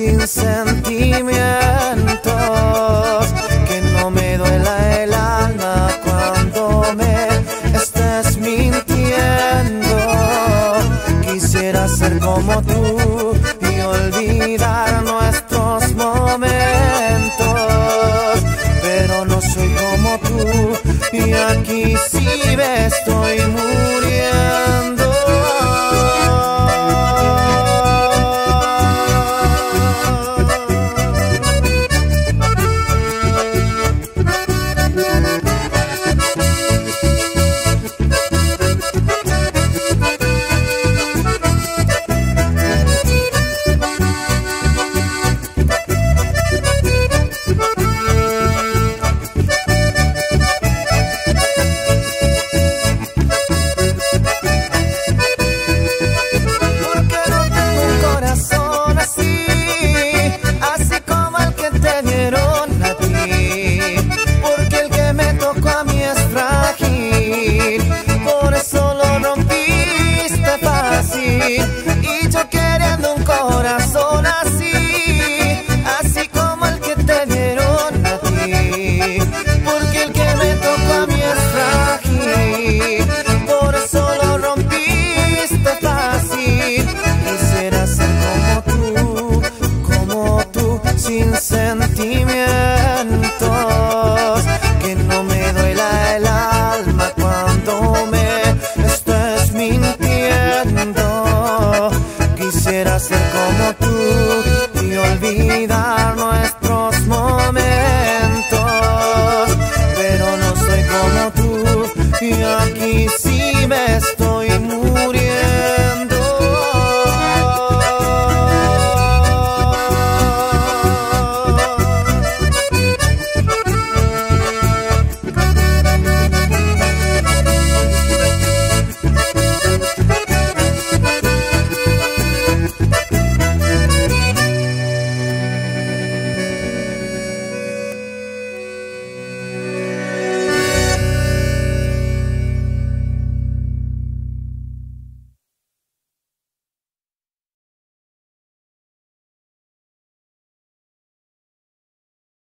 sin sentimientos, que no me duela el alma cuando me estés mintiendo. Quisiera ser como tú y olvidar nuestros momentos, pero no soy como tú y aquí sí estoy muy sin sentimiento.